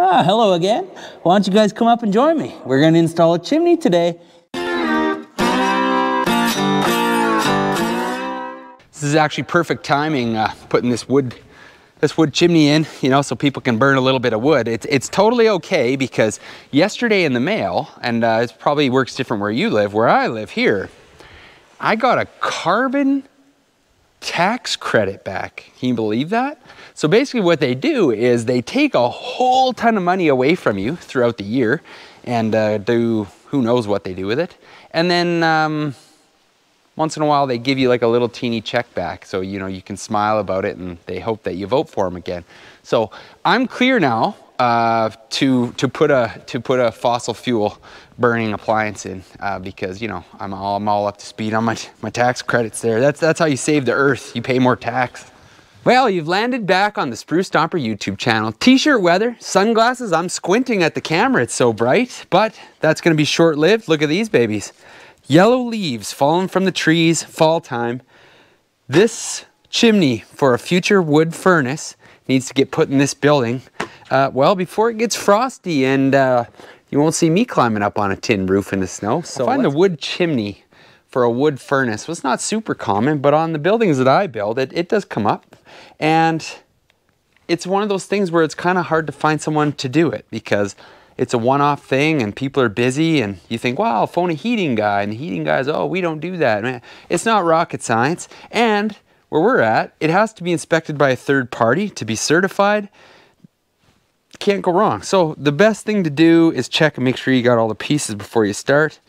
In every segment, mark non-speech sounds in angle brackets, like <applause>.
Ah, hello again. Why don't you guys come up and join me? We're gonna install a chimney today. This is actually perfect timing, uh, putting this wood this wood chimney in, you know, so people can burn a little bit of wood. It's, it's totally okay because yesterday in the mail, and uh, it probably works different where you live, where I live here, I got a carbon tax credit back. Can you believe that? So basically what they do is they take a whole ton of money away from you throughout the year and uh, do who knows what they do with it. And then um, once in a while they give you like a little teeny check back so you know you can smile about it and they hope that you vote for them again so i'm clear now uh, to to put a to put a fossil fuel burning appliance in uh, because you know I'm all I'm all up to speed on my my tax credits there. That's that's how you save the earth. You pay more tax. Well, you've landed back on the Spruce Stomper YouTube channel. T-shirt weather, sunglasses. I'm squinting at the camera. It's so bright, but that's going to be short-lived. Look at these babies. Yellow leaves falling from the trees, fall time. This chimney for a future wood furnace needs to get put in this building, uh, well, before it gets frosty and uh, you won't see me climbing up on a tin roof in the snow. So I find the wood chimney for a wood furnace was not super common, but on the buildings that I build, it, it does come up. And it's one of those things where it's kind of hard to find someone to do it because it's a one-off thing and people are busy and you think, wow, I'll phone a heating guy and the heating guy's, oh, we don't do that. Man, it's not rocket science. And where we're at, it has to be inspected by a third party to be certified. Can't go wrong. So the best thing to do is check and make sure you got all the pieces before you start.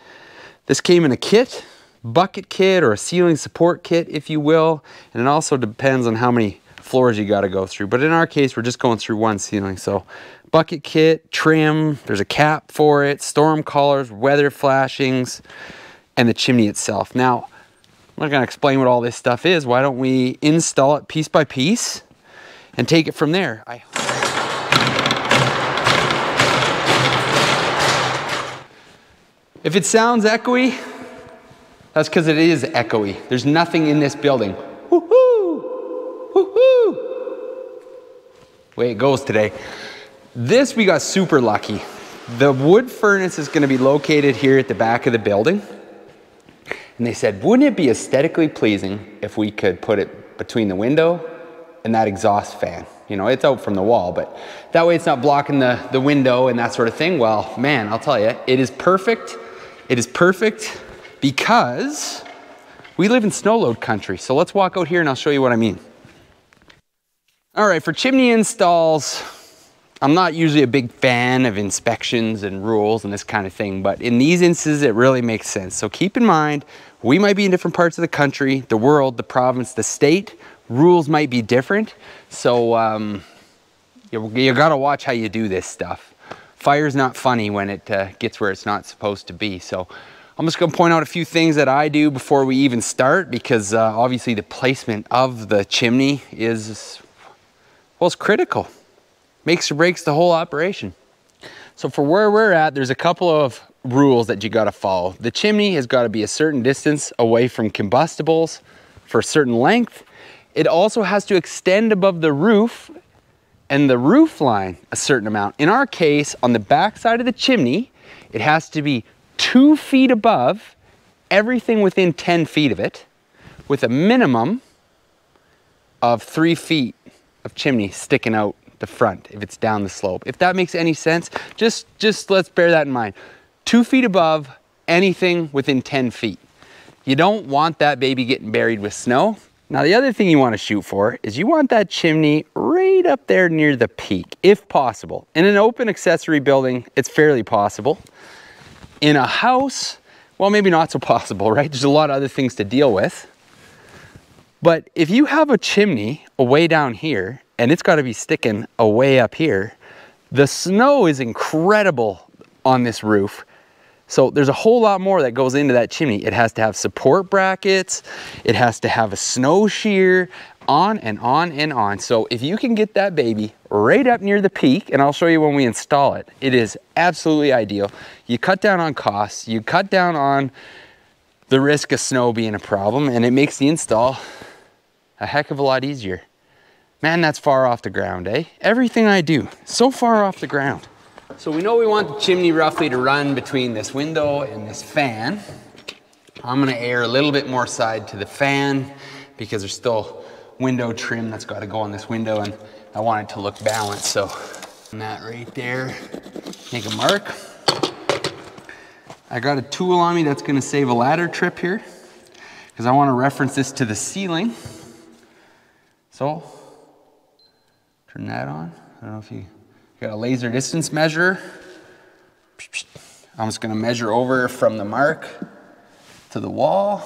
This came in a kit, bucket kit or a ceiling support kit, if you will. And it also depends on how many floors you got to go through. But in our case, we're just going through one ceiling. So bucket kit, trim, there's a cap for it, storm collars, weather flashings, and the chimney itself. Now, I'm not gonna explain what all this stuff is. Why don't we install it piece by piece and take it from there? I if it sounds echoey, that's because it is echoey. There's nothing in this building. Woohoo! Woohoo! Way it goes today. This we got super lucky. The wood furnace is gonna be located here at the back of the building. And they said, wouldn't it be aesthetically pleasing if we could put it between the window and that exhaust fan? You know, it's out from the wall, but that way it's not blocking the, the window and that sort of thing. Well, man, I'll tell you, it is perfect. It is perfect because we live in snow load country. So let's walk out here and I'll show you what I mean. All right, for chimney installs, I'm not usually a big fan of inspections and rules and this kind of thing, but in these instances, it really makes sense. So keep in mind, we might be in different parts of the country, the world, the province, the state. Rules might be different. So um, you, you gotta watch how you do this stuff. Fire's not funny when it uh, gets where it's not supposed to be. So I'm just gonna point out a few things that I do before we even start because uh, obviously the placement of the chimney is, well, it's critical makes or breaks the whole operation. So for where we're at, there's a couple of rules that you gotta follow. The chimney has gotta be a certain distance away from combustibles for a certain length. It also has to extend above the roof and the roof line a certain amount. In our case, on the back side of the chimney, it has to be two feet above everything within 10 feet of it with a minimum of three feet of chimney sticking out the front if it's down the slope. If that makes any sense, just, just let's bear that in mind. Two feet above anything within 10 feet. You don't want that baby getting buried with snow. Now the other thing you want to shoot for is you want that chimney right up there near the peak, if possible. In an open accessory building, it's fairly possible. In a house, well, maybe not so possible, <laughs> right? There's a lot of other things to deal with. But if you have a chimney away down here and it's got to be sticking away up here. The snow is incredible on this roof. So there's a whole lot more that goes into that chimney. It has to have support brackets. It has to have a snow shear, on and on and on. So if you can get that baby right up near the peak, and I'll show you when we install it, it is absolutely ideal. You cut down on costs, you cut down on the risk of snow being a problem, and it makes the install a heck of a lot easier. Man, that's far off the ground, eh? Everything I do, so far off the ground. So we know we want the chimney roughly to run between this window and this fan. I'm gonna err a little bit more side to the fan because there's still window trim that's gotta go on this window and I want it to look balanced. So that right there, make a mark. I got a tool on me that's gonna save a ladder trip here because I wanna reference this to the ceiling. So, turn that on. I don't know if you, you got a laser distance measure. I'm just gonna measure over from the mark to the wall.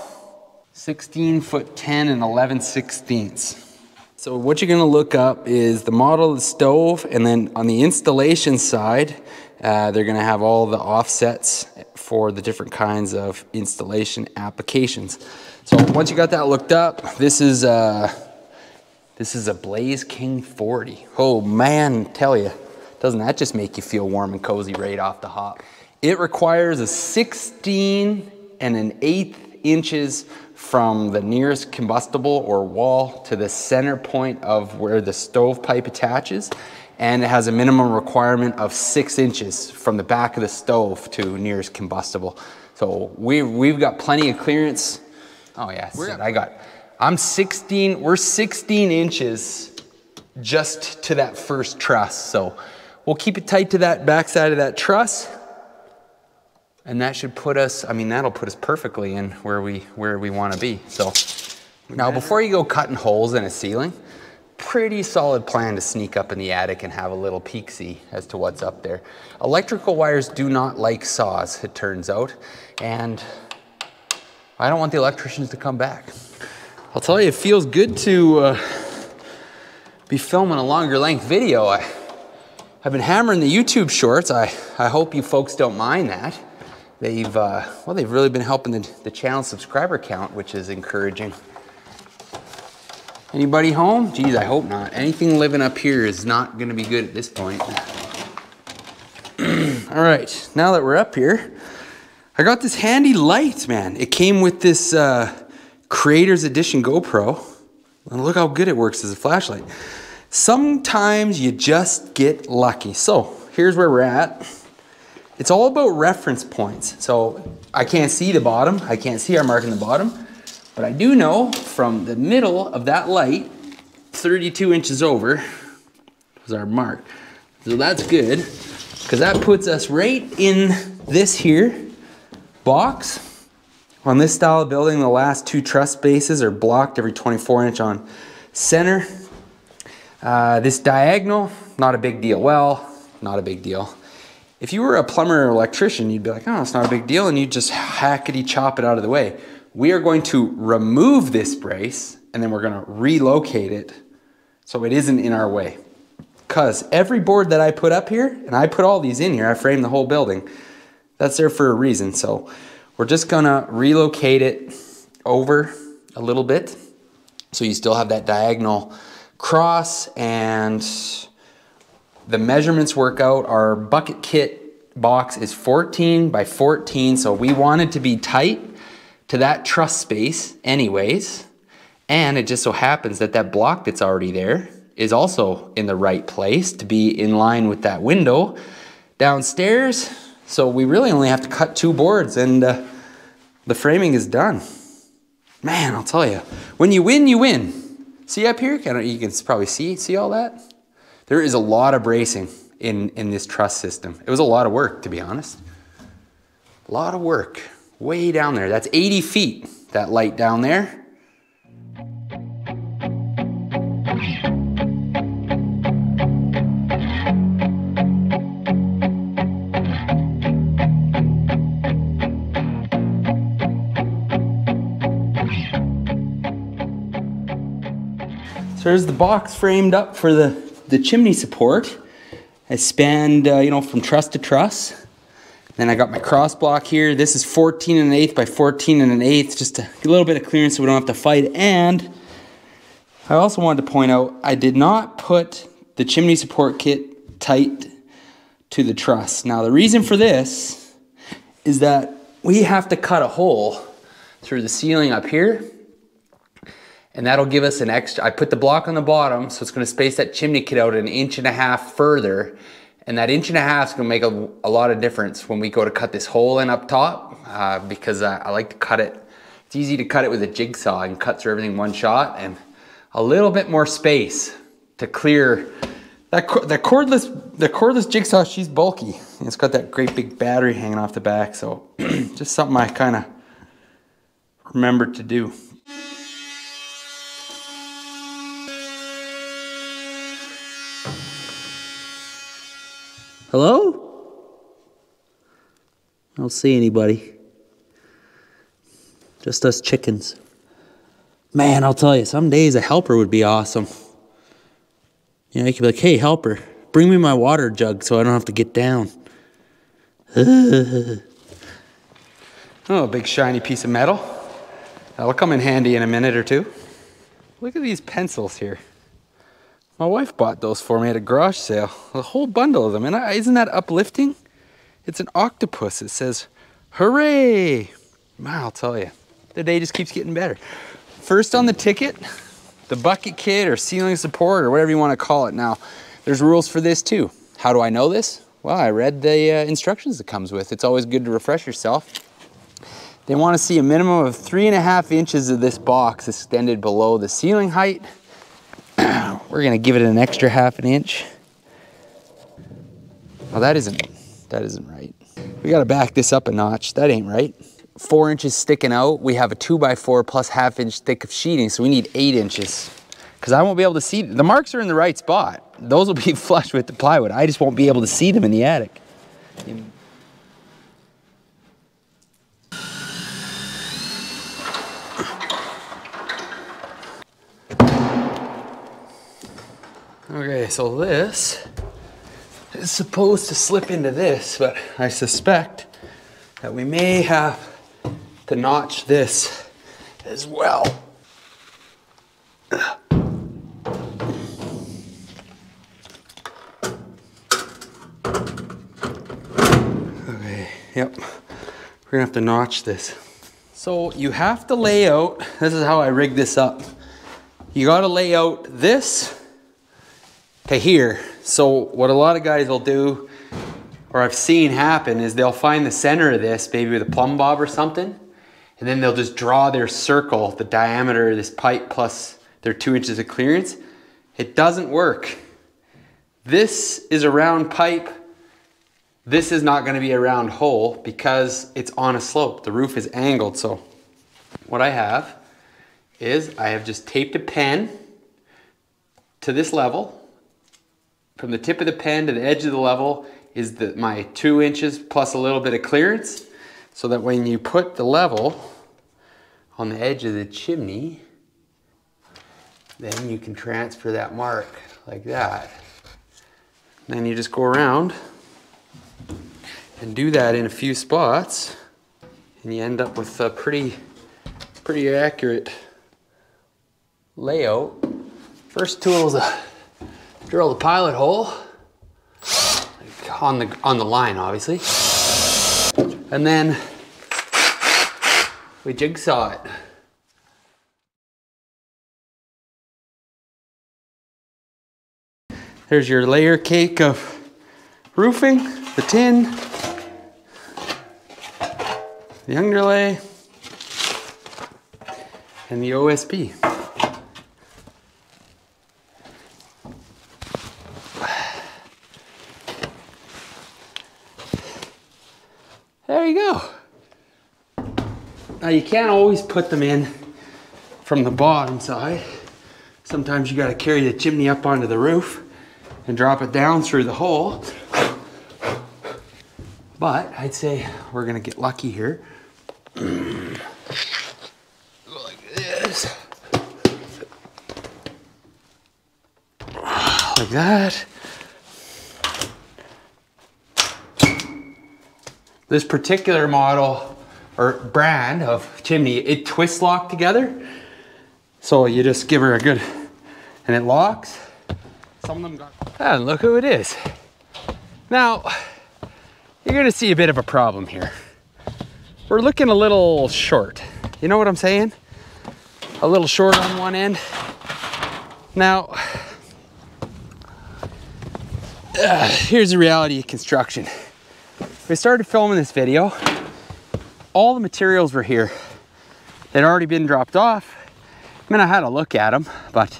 16 foot 10 and 11 sixteenths. So what you're gonna look up is the model of the stove and then on the installation side, uh, they're gonna have all the offsets for the different kinds of installation applications. So once you got that looked up, this is uh, this is a Blaze King 40. Oh man, tell you, doesn't that just make you feel warm and cozy right off the hop? It requires a 16 and an eighth inches from the nearest combustible or wall to the center point of where the stovepipe attaches. And it has a minimum requirement of six inches from the back of the stove to nearest combustible. So we, we've got plenty of clearance. Oh yeah, I got, I'm 16, we're 16 inches just to that first truss. So we'll keep it tight to that backside of that truss. And that should put us, I mean, that'll put us perfectly in where we, where we wanna be. So now before you go cutting holes in a ceiling, pretty solid plan to sneak up in the attic and have a little peek-see as to what's up there. Electrical wires do not like saws, it turns out. And I don't want the electricians to come back. I'll tell you, it feels good to uh, be filming a longer length video. I, I've been hammering the YouTube shorts. I, I hope you folks don't mind that. They've uh, well they've really been helping the, the channel subscriber count which is encouraging. Anybody home? Geez i hope not. Anything living up here is not to be good at this point. <clears throat> All right now that we're up here i got this handy light man. It came with this uh, creators edition gopro. And look how good it works as a flashlight sometimes you just get lucky so here's where we're at it's all about reference points. So I can't see the bottom. I can't see our mark in the bottom. But I do know from the middle of that light, 32 inches over, was our mark. So that's good, because that puts us right in this here box. On this style of building, the last two truss bases are blocked every 24 inch on center. Uh, this diagonal, not a big deal. Well, not a big deal. If you were a plumber or electrician, you'd be like, oh, it's not a big deal, and you just hackety chop it out of the way. We are going to remove this brace, and then we're gonna relocate it so it isn't in our way. Because every board that I put up here, and I put all these in here, I framed the whole building, that's there for a reason. So we're just gonna relocate it over a little bit. So you still have that diagonal cross and the measurements work out. Our bucket kit box is 14 by 14, so we wanted to be tight to that truss space anyways. And it just so happens that that block that's already there is also in the right place to be in line with that window downstairs. So we really only have to cut two boards and uh, the framing is done. Man, I'll tell you, when you win, you win. See up here? You can probably see, see all that? There is a lot of bracing in, in this truss system. It was a lot of work, to be honest. A lot of work. Way down there. That's 80 feet, that light down there. So there's the box framed up for the the chimney support I spanned, uh, you know, from truss to truss. Then I got my cross block here. This is 14 and an eighth by 14 and an eighth, just a little bit of clearance so we don't have to fight. And I also wanted to point out, I did not put the chimney support kit tight to the truss. Now the reason for this is that we have to cut a hole through the ceiling up here And that'll give us an extra, I put the block on the bottom, so it's gonna space that chimney kit out an inch and a half further. And that inch and a half is gonna make a, a lot of difference when we go to cut this hole in up top, uh, because I, I like to cut it. It's easy to cut it with a jigsaw and cut through everything one shot and a little bit more space to clear that, that cordless the cordless jigsaw she's bulky it's got that great big battery hanging off the back so <clears throat> just something I kind of remembered to do Hello? I don't see anybody. Just us chickens. Man, I'll tell you, some days a helper would be awesome. You know, you could be like, hey, helper, bring me my water jug so I don't have to get down. <laughs> oh, a big shiny piece of metal. That'll come in handy in a minute or two. Look at these pencils here. My wife bought those for me at a garage sale. A whole bundle of them. And isn't that uplifting? It's an octopus. It says, hooray! I'll tell you, the day just keeps getting better. First on the ticket, the bucket kit or ceiling support or whatever you want to call it. Now, there's rules for this too. How do I know this? Well, I read the uh, instructions it comes with. It's always good to refresh yourself. They want to see a minimum of three and a half inches of this box extended below the ceiling height we're gonna give it an extra half an inch. Well, that isn't, that isn't right. We gotta back this up a notch. That ain't right. Four inches sticking out. We have a two by four plus half inch thick of sheeting, so we need eight inches. Cause I won't be able to see, the marks are in the right spot. Those will be <laughs> flush with the plywood. I just won't be able to see them in the attic. Okay, so this is supposed to slip into this, but I suspect that we may have to notch this as well. Okay, yep, we're gonna have to notch this. So you have to lay out, this is how I rig this up. You gotta lay out this to here. So what a lot of guys will do, or I've seen happen, is they'll find the center of this, maybe with a plumb bob or something, and then they'll just draw their circle, the diameter of this pipe plus their two inches of clearance. It doesn't work. This is a round pipe. This is not gonna be a round hole because it's on a slope. The roof is angled, so what I have is I have just taped a pen to this level from the tip of the pen to the edge of the level is the, my two inches plus a little bit of clearance so that when you put the level on the edge of the chimney, then you can transfer that mark like that. Then you just go around and do that in a few spots and you end up with a pretty, pretty accurate layout. First tool is a drill the pilot hole. On the on the line obviously. And then we jigsaw it. There's your layer cake of roofing the tin the underlay and the OSB There you go. Now you can't always put them in from the bottom side. Sometimes you gotta carry the chimney up onto the roof and drop it down through the hole. But I'd say we're gonna get lucky here. <clears throat> like this. Like that. This particular model or brand of chimney, it twists lock together. So you just give her a good, and it locks. Some of them got, and look who it is. Now, you're gonna see a bit of a problem here. We're looking a little short. You know what I'm saying? a little short on one end. Now, uh, <sighs> here's the reality of construction. We started filming this video, all the materials were here. They'd already been dropped off. I mean, I had a look at them, but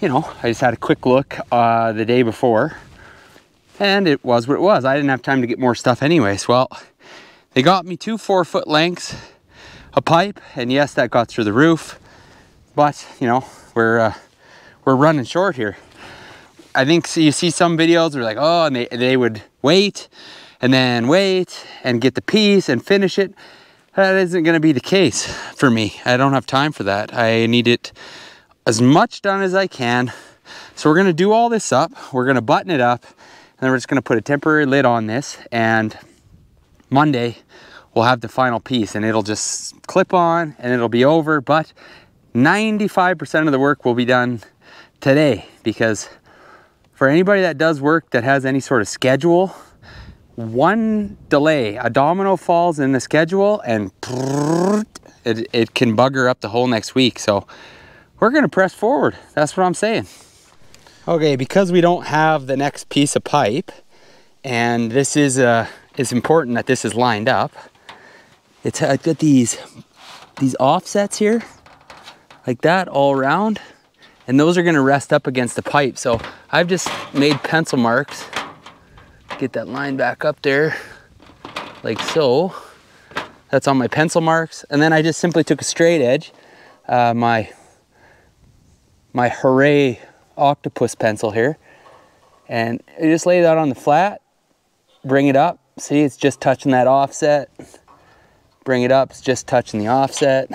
you know, I just had a quick look uh, the day before and it was what it was. I didn't have time to get more stuff anyways. Well, they got me two four foot lengths a pipe and yes, that got through the roof, but you know, we're, uh, we're running short here. I think so you see some videos where like, oh, and they, they would wait and then wait and get the piece and finish it. That isn't gonna be the case for me. I don't have time for that. I need it as much done as I can. So we're gonna do all this up. We're gonna button it up and then we're just gonna put a temporary lid on this and Monday we'll have the final piece and it'll just clip on and it'll be over. But 95% of the work will be done today because for anybody that does work that has any sort of schedule, one delay, a domino falls in the schedule and it, it can bugger up the whole next week. So we're gonna press forward. That's what I'm saying. Okay, because we don't have the next piece of pipe and this is, uh, it's important that this is lined up. It's I've got these, these offsets here like that all around and those are gonna rest up against the pipe. So I've just made pencil marks, get that line back up there, like so. That's on my pencil marks. And then I just simply took a straight edge, uh, my, my Hooray octopus pencil here, and I just lay that on the flat, bring it up. See, it's just touching that offset. Bring it up, it's just touching the offset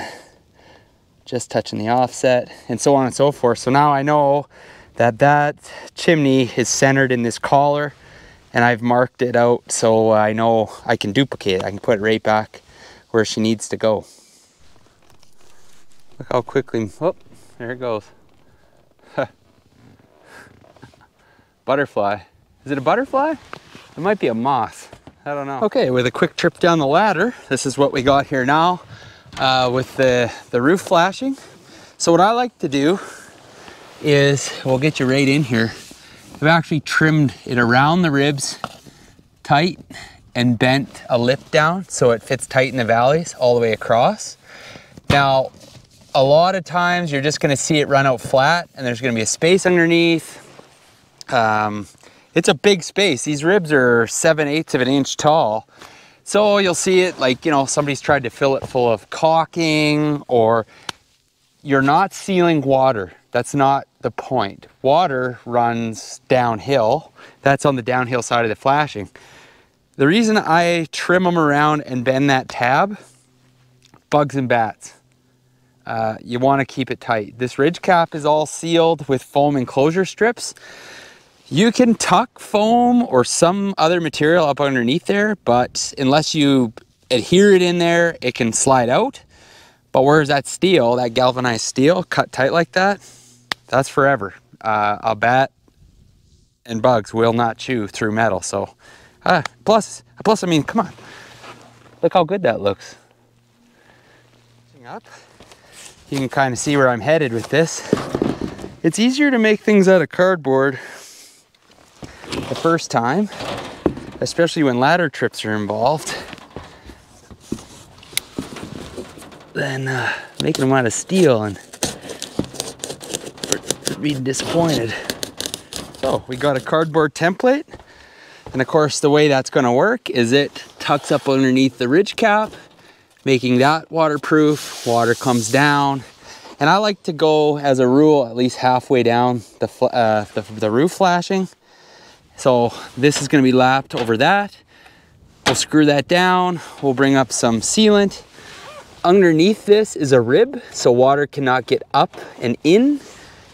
just touching the offset and so on and so forth. So now I know that that chimney is centered in this collar and I've marked it out so I know I can duplicate it. I can put it right back where she needs to go. Look how quickly, oh, there it goes. <laughs> butterfly. Is it a butterfly? It might be a moth. I don't know. Okay, with a quick trip down the ladder, this is what we got here now uh, with the, the roof flashing. So what I like to do is, we'll get you right in here. I've actually trimmed it around the ribs tight and bent a lip down so it fits tight in the valleys all the way across. Now, a lot of times you're just gonna see it run out flat and there's gonna be a space underneath. Um, it's a big space. These ribs are 7 eighths of an inch tall. So you'll see it like, you know, somebody's tried to fill it full of caulking or you're not sealing water. That's not the point. Water runs downhill. That's on the downhill side of the flashing. The reason I trim them around and bend that tab, bugs and bats. Uh, you want to keep it tight. This ridge cap is all sealed with foam enclosure strips. You can tuck foam or some other material up underneath there, but unless you adhere it in there, it can slide out. But where's that steel, that galvanized steel, cut tight like that, that's forever. Uh, a bat and bugs will not chew through metal. So, uh, plus, plus, I mean, come on. Look how good that looks. Up. You can kind of see where I'm headed with this. It's easier to make things out of cardboard the first time, especially when ladder trips are involved, than uh, making them out of steel and being disappointed. So we got a cardboard template. And of course, the way that's gonna work is it tucks up underneath the ridge cap, making that waterproof. Water comes down. And I like to go, as a rule, at least halfway down the, uh, the, the roof flashing so this is gonna be lapped over that. We'll screw that down. We'll bring up some sealant. Underneath this is a rib, so water cannot get up and in.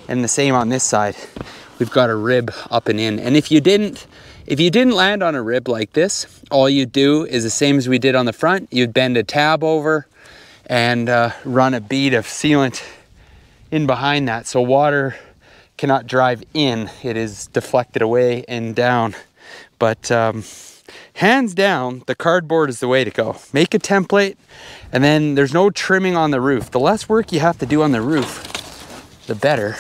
And the same on this side. We've got a rib up and in. And if you didn't, if you didn't land on a rib like this, all you do is the same as we did on the front. You'd bend a tab over and uh, run a bead of sealant in behind that. So water cannot drive in. It is deflected away and down. But um, hands down, the cardboard is the way to go. Make a template, and then there's no trimming on the roof. The less work you have to do on the roof, the better.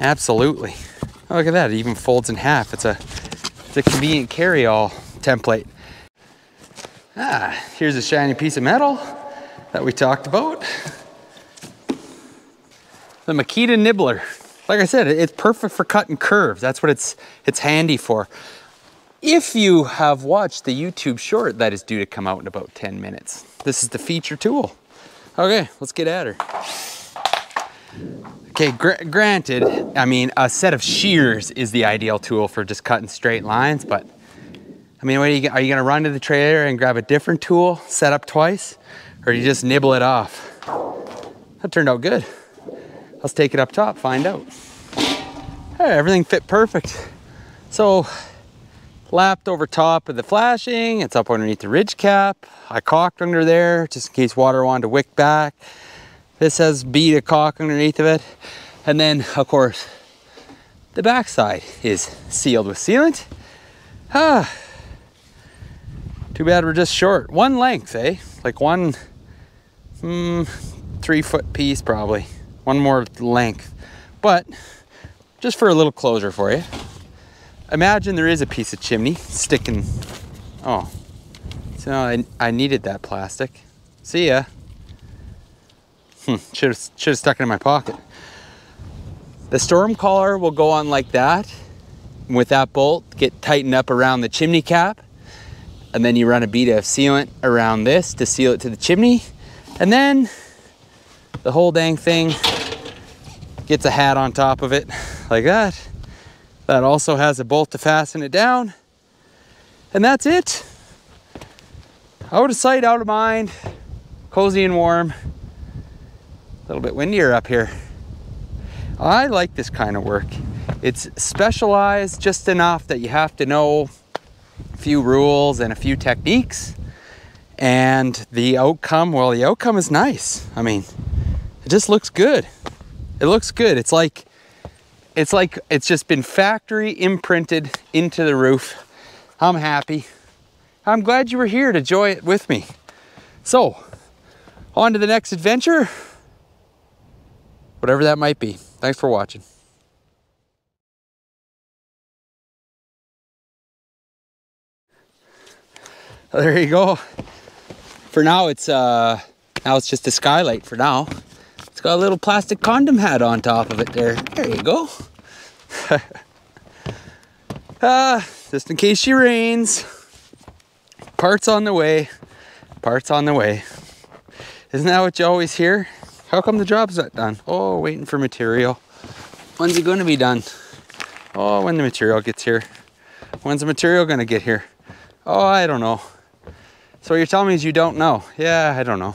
Absolutely. Oh, look at that, it even folds in half. It's a, it's a convenient carry-all template. Ah, here's a shiny piece of metal that we talked about. The Makita Nibbler. Like I said, it's perfect for cutting curves. That's what it's, it's handy for. If you have watched the YouTube short that is due to come out in about 10 minutes, this is the feature tool. Okay, let's get at her. Okay, gr granted, I mean, a set of shears is the ideal tool for just cutting straight lines, but I mean, are you, are you gonna run to the trailer and grab a different tool, set up twice, or you just nibble it off? That turned out good. Let's take it up top, find out. Hey, everything fit perfect. So, lapped over top of the flashing, it's up underneath the ridge cap. I caulked under there, just in case water wanted to wick back. This has bead of caulk underneath of it. And then, of course, the backside is sealed with sealant. Ah, too bad we're just short. One length, eh? Like one mm, three foot piece probably. One more length. But just for a little closure for you. Imagine there is a piece of chimney sticking. Oh, so I, I needed that plastic. See ya. Hmm, should have should have stuck it in my pocket. The storm collar will go on like that. With that bolt, get tightened up around the chimney cap. And then you run a bead of sealant around this to seal it to the chimney. And then the whole dang thing gets a hat on top of it like that. That also has a bolt to fasten it down. And that's it. Out of sight, out of mind. Cozy and warm. A little bit windier up here. I like this kind of work. It's specialized just enough that you have to know a few rules and a few techniques. And the outcome, well, the outcome is nice. I mean, it just looks good. It looks good. It's like, it's like it's just been factory imprinted into the roof. I'm happy. I'm glad you were here to enjoy it with me. So, on to the next adventure whatever that might be. Thanks for watching. There you go. For now, it's uh, now it's just a skylight for now. It's got a little plastic condom hat on top of it there. There you go. <laughs> uh, just in case she rains. Parts on the way. Parts on the way. Isn't that what you always hear? How come the job's not done? Oh, waiting for material. When's it gonna be done? Oh, when the material gets here. When's the material gonna get here? Oh, I don't know. So what you're telling me is you don't know. Yeah, I don't know.